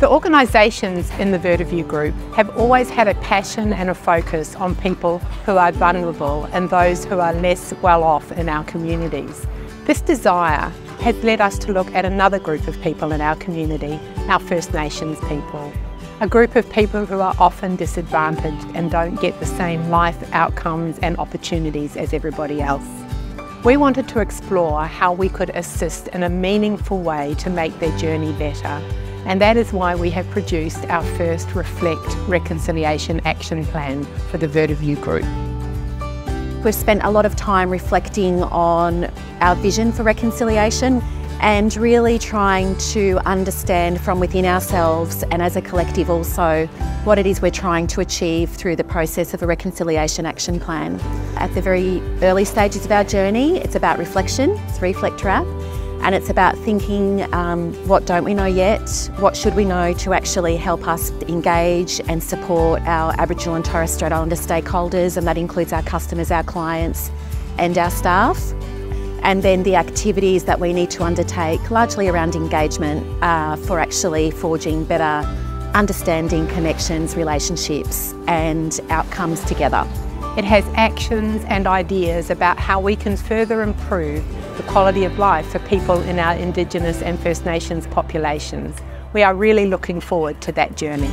The organisations in the Vertiview Group have always had a passion and a focus on people who are vulnerable and those who are less well off in our communities. This desire has led us to look at another group of people in our community, our First Nations people. A group of people who are often disadvantaged and don't get the same life outcomes and opportunities as everybody else. We wanted to explore how we could assist in a meaningful way to make their journey better and that is why we have produced our first Reflect Reconciliation Action Plan for the Vertiview Group. We've spent a lot of time reflecting on our vision for reconciliation and really trying to understand from within ourselves and as a collective also what it is we're trying to achieve through the process of a reconciliation action plan. At the very early stages of our journey, it's about reflection, it's Reflect RAP, and it's about thinking um, what don't we know yet, what should we know to actually help us engage and support our Aboriginal and Torres Strait Islander stakeholders and that includes our customers, our clients and our staff. And then the activities that we need to undertake, largely around engagement, uh, for actually forging better understanding, connections, relationships and outcomes together. It has actions and ideas about how we can further improve the quality of life for people in our Indigenous and First Nations populations. We are really looking forward to that journey.